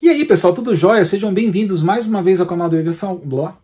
E aí pessoal, tudo jóia? Sejam bem-vindos mais uma vez ao canal do Blá.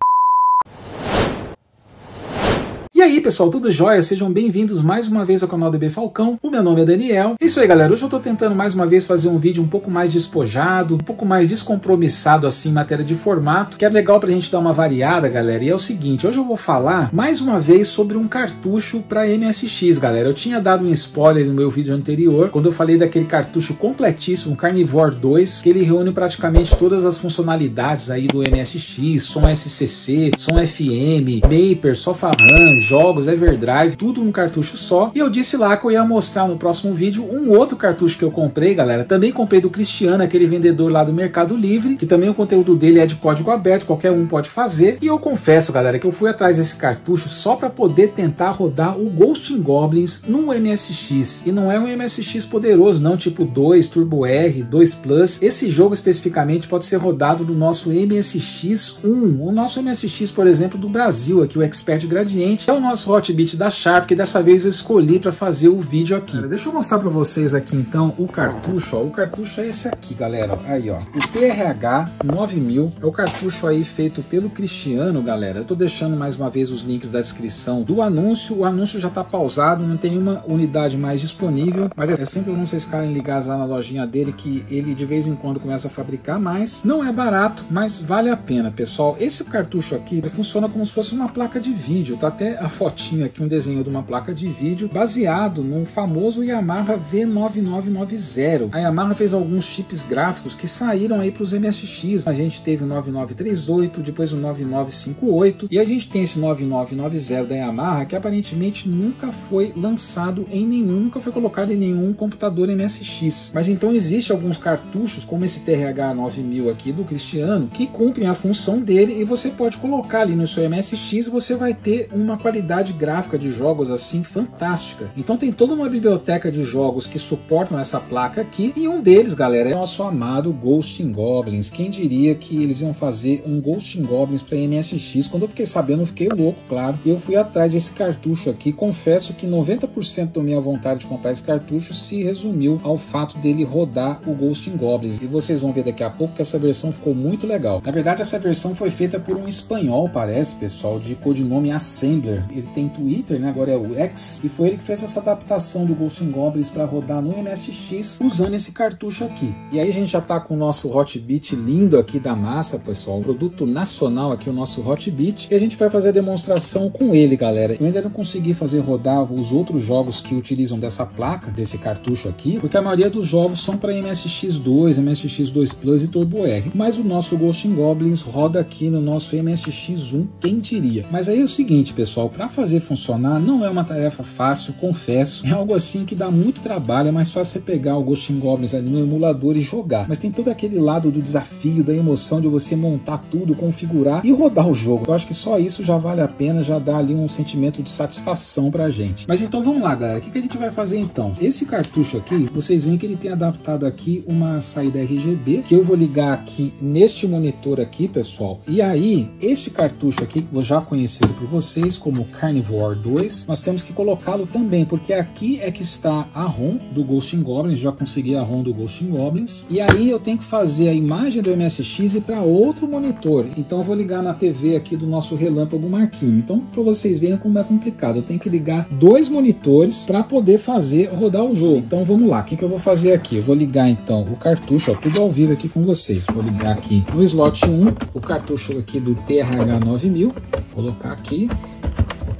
E aí pessoal, tudo jóia? Sejam bem-vindos mais uma vez ao canal DB Falcão. O meu nome é Daniel. É isso aí galera, hoje eu tô tentando mais uma vez fazer um vídeo um pouco mais despojado, um pouco mais descompromissado assim em matéria de formato, que é legal pra gente dar uma variada galera. E é o seguinte, hoje eu vou falar mais uma vez sobre um cartucho para MSX galera. Eu tinha dado um spoiler no meu vídeo anterior, quando eu falei daquele cartucho completíssimo, Carnivore 2, que ele reúne praticamente todas as funcionalidades aí do MSX, som SCC, som FM, Maper, Sofaram, jogos, Everdrive, tudo num cartucho só. E eu disse lá que eu ia mostrar no próximo vídeo um outro cartucho que eu comprei, galera. Também comprei do Cristiano, aquele vendedor lá do Mercado Livre, que também o conteúdo dele é de código aberto, qualquer um pode fazer. E eu confesso, galera, que eu fui atrás desse cartucho só para poder tentar rodar o Ghost Goblins no MSX. E não é um MSX poderoso, não, tipo 2, Turbo R, 2 Plus. Esse jogo especificamente pode ser rodado no nosso MSX1, o nosso MSX, por exemplo, do Brasil, aqui o Expert Gradiente o nosso Hotbit da Sharp, que dessa vez eu escolhi para fazer o vídeo aqui. Deixa eu mostrar para vocês aqui então o cartucho. Ó. O cartucho é esse aqui, galera. Aí, ó. O TRH 9000 é o cartucho aí feito pelo Cristiano, galera. Eu tô deixando mais uma vez os links da descrição do anúncio. O anúncio já tá pausado, não tem nenhuma unidade mais disponível, mas é sempre bom vocês ficarem ligados lá na lojinha dele que ele de vez em quando começa a fabricar mais. Não é barato, mas vale a pena, pessoal. Esse cartucho aqui funciona como se fosse uma placa de vídeo, tá até a fotinha aqui, um desenho de uma placa de vídeo baseado no famoso Yamaha V9990. A Yamaha fez alguns chips gráficos que saíram aí para os MSX. A gente teve o 9938, depois o 9958 e a gente tem esse 9990 da Yamaha que aparentemente nunca foi lançado em nenhum, nunca foi colocado em nenhum computador MSX. Mas então existe alguns cartuchos como esse TRH 9000 aqui do Cristiano que cumprem a função dele e você pode colocar ali no seu MSX você vai ter uma qualidade qualidade gráfica de jogos assim fantástica. Então tem toda uma biblioteca de jogos que suportam essa placa aqui e um deles, galera, é o nosso amado Ghosting Goblins. Quem diria que eles iam fazer um Ghosting Goblins para MSX? Quando eu fiquei sabendo, eu fiquei louco, claro. E eu fui atrás desse cartucho aqui. Confesso que 90% da minha vontade de comprar esse cartucho se resumiu ao fato dele rodar o Ghosting Goblins. E vocês vão ver daqui a pouco que essa versão ficou muito legal. Na verdade, essa versão foi feita por um espanhol, parece, pessoal, de codinome Assembler ele tem Twitter, né? Agora é o X, e foi ele que fez essa adaptação do Ghost Goblins para rodar no MSX usando esse cartucho aqui. E aí a gente já tá com o nosso Hotbit lindo aqui da massa, pessoal, um produto nacional aqui o nosso Hotbit, e a gente vai fazer a demonstração com ele, galera. Eu ainda não consegui fazer rodar os outros jogos que utilizam dessa placa, desse cartucho aqui, porque a maioria dos jogos são para MSX2, MSX2 Plus e Turbo R. Mas o nosso Ghost Goblins roda aqui no nosso MSX1, quem diria? Mas aí é o seguinte, pessoal, para fazer funcionar não é uma tarefa fácil, confesso. É algo assim que dá muito trabalho, é mais fácil você pegar o Ghosting Goblins ali no emulador e jogar. Mas tem todo aquele lado do desafio, da emoção de você montar tudo, configurar e rodar o jogo. Eu acho que só isso já vale a pena, já dá ali um sentimento de satisfação pra gente. Mas então vamos lá, galera. O que a gente vai fazer então? Esse cartucho aqui, vocês veem que ele tem adaptado aqui uma saída RGB, que eu vou ligar aqui neste monitor aqui, pessoal. E aí, esse cartucho aqui, que eu já conhecido por vocês como Carnivore 2, nós temos que colocá-lo também, porque aqui é que está a ROM do Ghosting Goblins, já consegui a ROM do Ghosting Goblins, e aí eu tenho que fazer a imagem do MSX e para outro monitor, então eu vou ligar na TV aqui do nosso Relâmpago Marquinho, então para vocês verem como é complicado, eu tenho que ligar dois monitores para poder fazer rodar o jogo, então vamos lá, o que, que eu vou fazer aqui? Eu vou ligar então o cartucho, ó, tudo ao vivo aqui com vocês, vou ligar aqui no slot 1, o cartucho aqui do TRH9000, colocar aqui,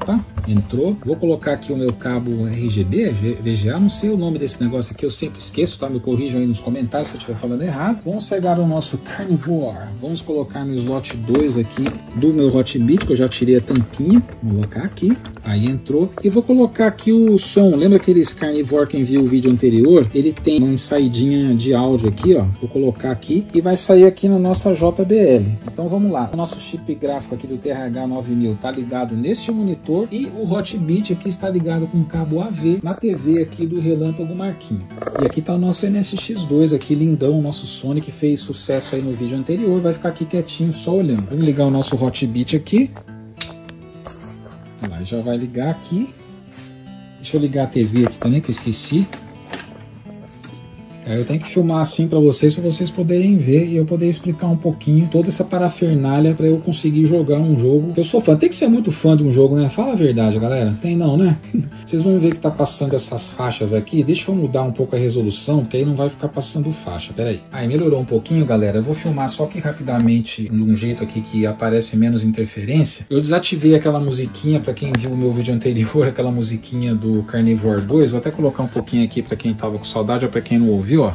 Opa, entrou. Vou colocar aqui o meu cabo RGB, VGA, não sei o nome desse negócio aqui, eu sempre esqueço, tá? Me corrijam aí nos comentários se eu estiver falando errado. Vamos pegar o nosso Carnivore, vamos colocar no slot 2 aqui do meu Hotbit, que eu já tirei a tampinha, vou colocar aqui, aí entrou. E vou colocar aqui o som, lembra aqueles Carnivore, quem viu o vídeo anterior? Ele tem uma saidinha de áudio aqui, ó, vou colocar aqui e vai sair aqui na nossa JBL. Então vamos lá, o nosso chip gráfico aqui do TRH9000 tá ligado neste monitor e o Hotbit aqui está ligado com cabo AV na TV aqui do Relâmpago Marquinho. E aqui está o nosso MSX2 aqui, lindão, o nosso Sonic fez sucesso aí no vídeo anterior, vai ficar aqui quietinho só olhando. Vamos ligar o nosso Hotbit aqui. Olha lá, já vai ligar aqui. Deixa eu ligar a TV aqui também, que eu esqueci. É, eu tenho que filmar assim para vocês, para vocês poderem ver e eu poder explicar um pouquinho toda essa parafernália para eu conseguir jogar um jogo. Eu sou fã, tem que ser muito fã de um jogo, né? Fala a verdade, galera. Tem não, né? Vocês vão ver que tá passando essas faixas aqui. Deixa eu mudar um pouco a resolução, porque aí não vai ficar passando faixa. Pera aí. Aí melhorou um pouquinho, galera. Eu vou filmar só que rapidamente, de um jeito aqui que aparece menos interferência. Eu desativei aquela musiquinha para quem viu o meu vídeo anterior, aquela musiquinha do Carnivore 2. Vou até colocar um pouquinho aqui para quem tava com saudade ou para quem não ouviu viu?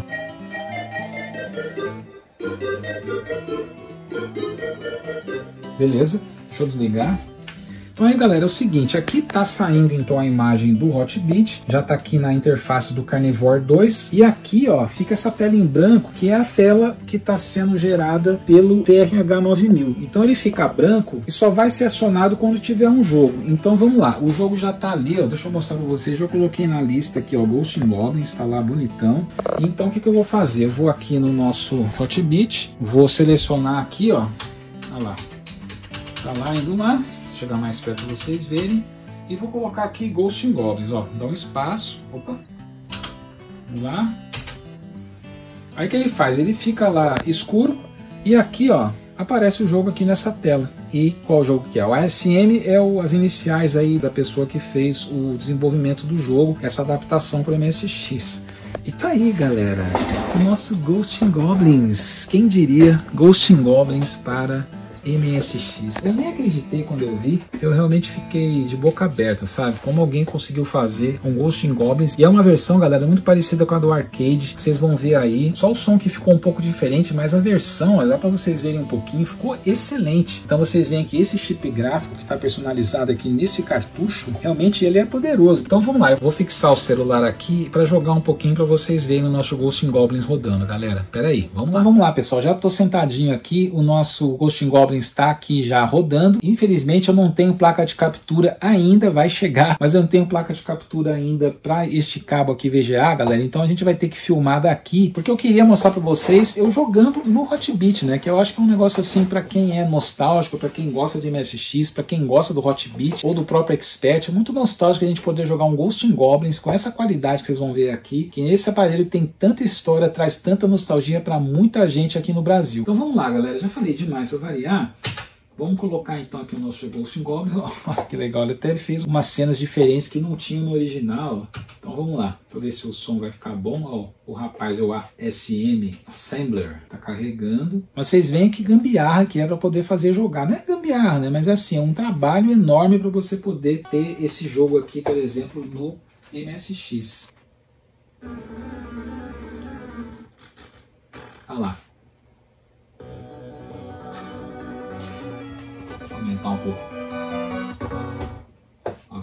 Beleza, deixa eu desligar. Então aí galera, é o seguinte, aqui tá saindo então a imagem do Hotbit, já tá aqui na interface do Carnivore 2, e aqui ó, fica essa tela em branco, que é a tela que está sendo gerada pelo TRH9000. Então ele fica branco e só vai ser acionado quando tiver um jogo. Então vamos lá, o jogo já tá ali, ó, deixa eu mostrar para vocês, já coloquei na lista aqui ó, Ghost Goblins, tá lá bonitão. Então o que, que eu vou fazer? Eu vou aqui no nosso Hotbit, vou selecionar aqui ó, olha lá, tá lá indo lá, chegar mais perto para vocês verem. E vou colocar aqui Ghost Goblins, ó. Dá um espaço. Opa. Vamos lá. Aí o que ele faz? Ele fica lá escuro e aqui, ó, aparece o jogo aqui nessa tela. E qual jogo que é? O ASM é o, as iniciais aí da pessoa que fez o desenvolvimento do jogo, essa adaptação para o MSX. E tá aí, galera, o nosso Ghost Goblins. Quem diria Ghost Goblins para MSX. Eu nem acreditei quando eu vi, eu realmente fiquei de boca aberta, sabe? Como alguém conseguiu fazer um Ghost in Goblins. E é uma versão, galera, muito parecida com a do arcade, vocês vão ver aí. Só o som que ficou um pouco diferente, mas a versão, dá para vocês verem um pouquinho, ficou excelente. Então vocês veem que esse chip gráfico que está personalizado aqui nesse cartucho, realmente ele é poderoso. Então vamos lá, eu vou fixar o celular aqui para jogar um pouquinho para vocês verem o nosso Ghost in Goblins rodando, galera. Pera aí, vamos lá. Então, vamos lá, pessoal, já tô sentadinho aqui, o nosso Ghost in Goblins Goblin está aqui já rodando. Infelizmente eu não tenho placa de captura ainda, vai chegar, mas eu não tenho placa de captura ainda para este cabo aqui VGA, galera. Então a gente vai ter que filmar daqui, porque eu queria mostrar para vocês eu jogando no Hotbit, né? Que eu acho que é um negócio assim para quem é nostálgico, para quem gosta de MSX, para quem gosta do Hotbit ou do próprio Expert. É muito nostálgico a gente poder jogar um Ghost in Goblins com essa qualidade que vocês vão ver aqui, que esse aparelho tem tanta história, traz tanta nostalgia para muita gente aqui no Brasil. Então vamos lá, galera. Já falei demais para variar. Vamos colocar então aqui o nosso Ghost Goblin. Olha que legal, ele até fez umas cenas diferentes que não tinha no original. Então vamos lá, para ver se o som vai ficar bom. Ó, o rapaz é o ASM Assembler, tá carregando. Mas vocês veem que gambiarra que é para poder fazer jogar. Não é gambiarra, né? Mas assim, é um trabalho enorme para você poder ter esse jogo aqui, por exemplo, no MSX. Olha lá. Aumentar um pouco.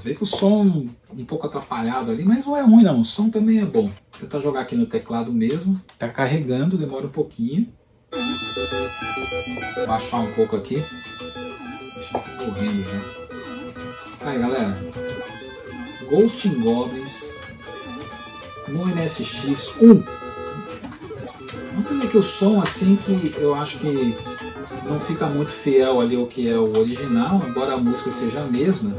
Vê que o som um pouco atrapalhado ali, mas não é ruim não, o som também é bom. Vou tentar jogar aqui no teclado mesmo. Tá carregando, demora um pouquinho. Vou baixar um pouco aqui. Deixa eu morrendo já. Aí galera, Ghost in Goblins no MSX 1. Você vê que o som assim que eu acho que não fica muito fiel ali ao que é o original, embora a música seja a mesma.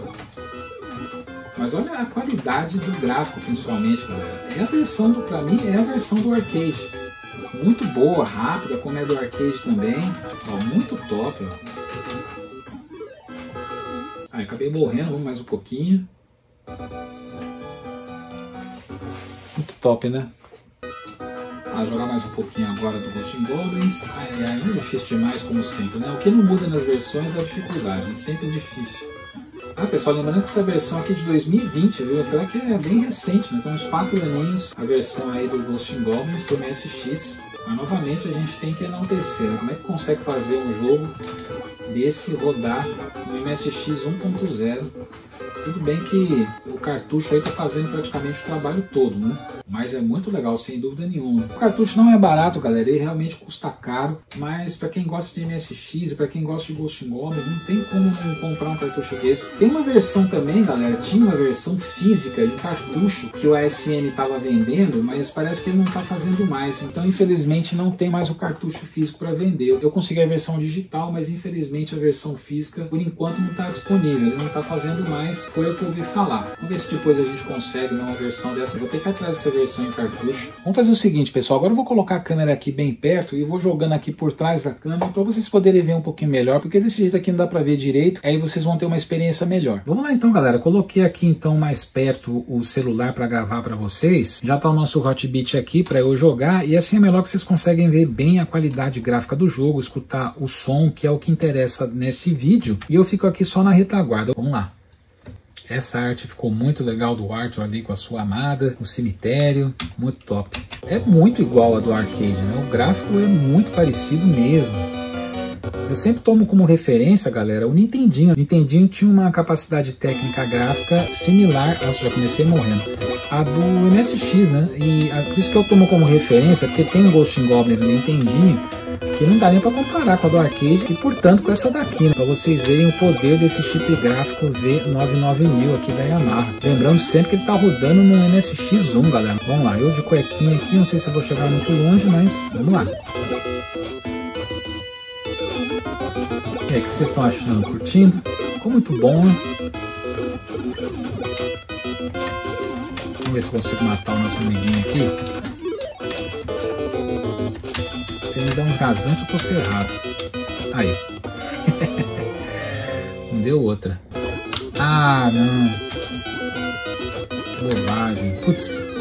Mas olha a qualidade do gráfico, principalmente, galera. É a versão do, pra mim, é a versão do arcade. Muito boa, rápida, como é do arcade também. Ó, muito top, ó. Aí, acabei morrendo, vamos mais um pouquinho. Muito top, né? A jogar mais um pouquinho agora do Ghost Goblins. Ai, ai, não é difícil demais, como sempre, né? O que não muda nas versões é a dificuldade, né? sempre é difícil. Ah, pessoal, lembrando que essa versão aqui é de 2020, viu? Até que é bem recente, né? Então, uns 4 aninhos a versão aí do Ghost Goblins pro MSX. Mas, novamente, a gente tem que enaltecer, né? Como é que consegue fazer um jogo desse rodar no MSX 1.0 tudo bem que o cartucho aí tá fazendo praticamente o trabalho todo, né? Mas é muito legal, sem dúvida nenhuma. O cartucho não é barato, galera, ele realmente custa caro, mas para quem gosta de MSX, para quem gosta de Ghost Goblins, não tem como não comprar um cartucho desse. Tem uma versão também, galera, tinha uma versão física em cartucho que o ASM estava vendendo, mas parece que ele não está fazendo mais. Então, infelizmente, não tem mais o cartucho físico para vender. Eu consegui a versão digital, mas infelizmente a versão física, por enquanto, não está disponível. Ele não está fazendo mais foi o que eu ouvi falar. Vamos ver se depois a gente consegue uma versão dessa. vou ter que atrás dessa versão em cartucho. Vamos fazer o seguinte, pessoal. Agora eu vou colocar a câmera aqui bem perto e vou jogando aqui por trás da câmera para vocês poderem ver um pouquinho melhor, porque desse jeito aqui não dá para ver direito. Aí vocês vão ter uma experiência melhor. Vamos lá então, galera. Coloquei aqui então mais perto o celular para gravar para vocês. Já está o nosso Hotbit aqui para eu jogar e assim é melhor que vocês conseguem ver bem a qualidade gráfica do jogo, escutar o som, que é o que interessa nesse vídeo. E eu fico aqui só na retaguarda. Vamos lá. Essa arte ficou muito legal do Arthur ali com a sua amada, no cemitério, muito top. É muito igual a do arcade, né? O gráfico é muito parecido mesmo. Eu sempre tomo como referência, galera, o Nintendinho. O Nintendinho tinha uma capacidade técnica gráfica similar, nossa, já comecei morrendo, a do MSX, né? E a, por isso que eu tomo como referência, porque tem Ghost Goblins no Nintendinho, que não dá nem para comparar com a do arcade e portanto com essa daqui, né? para vocês verem o poder desse chip gráfico V99000 aqui da Yamaha. Lembrando sempre que ele está rodando no MSX1, galera. Vamos lá, eu de cuequinha aqui, não sei se vou chegar muito longe, mas vamos lá. O que vocês estão achando? Curtindo? Ficou muito bom, né? Vamos ver se consigo matar o nosso amiguinho aqui. Ele me der uns rasantes, eu tô ferrado. Aí. não deu outra. Ah, não. Bobagem. Putz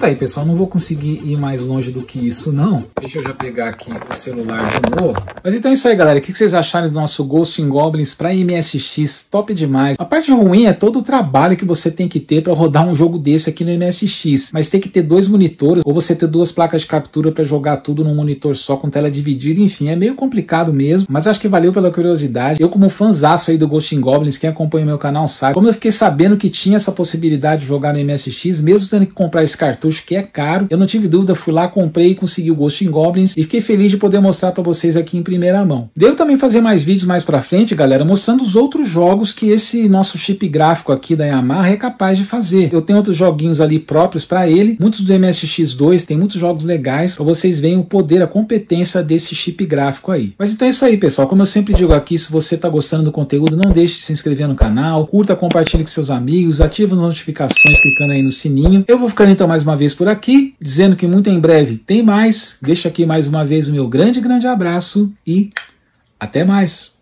tá aí, pessoal. Não vou conseguir ir mais longe do que isso, não. Deixa eu já pegar aqui o celular de novo. Mas então é isso aí, galera. O que vocês acharam do nosso Ghost in Goblins para MSX? Top demais. A parte ruim é todo o trabalho que você tem que ter para rodar um jogo desse aqui no MSX. Mas tem que ter dois monitores ou você ter duas placas de captura para jogar tudo num monitor só com tela dividida. Enfim, é meio complicado mesmo. Mas acho que valeu pela curiosidade. Eu, como fãzaço aí do Ghost in Goblins, quem acompanha meu canal sabe. Como eu fiquei sabendo que tinha essa possibilidade de jogar no MSX, mesmo tendo que comprar esse cartucho cartucho que é caro. Eu não tive dúvida, fui lá, comprei e consegui o Ghost in Goblins e fiquei feliz de poder mostrar para vocês aqui em primeira mão. Devo também fazer mais vídeos mais para frente, galera, mostrando os outros jogos que esse nosso chip gráfico aqui da Yamaha é capaz de fazer. Eu tenho outros joguinhos ali próprios para ele, muitos do MSX2, tem muitos jogos legais para vocês verem o poder, a competência desse chip gráfico aí. Mas então é isso aí, pessoal. Como eu sempre digo aqui, se você está gostando do conteúdo, não deixe de se inscrever no canal, curta, compartilhe com seus amigos, ative as notificações clicando aí no sininho. Eu vou ficando então mais uma vez por aqui, dizendo que muito em breve tem mais. Deixo aqui mais uma vez o meu grande, grande abraço e até mais.